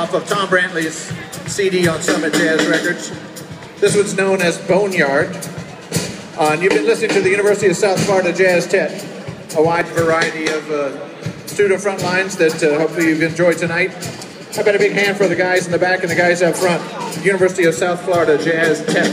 off of Tom Brantley's CD on Summit Jazz Records. This one's known as Boneyard. Uh, and you've been listening to the University of South Florida Jazztet, a wide variety of uh, student front lines that uh, hopefully you've enjoyed tonight. How about a big hand for the guys in the back and the guys up front? University of South Florida Jazztet.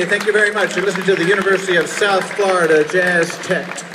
thank you very much. You're listening to the University of South Florida Jazztet.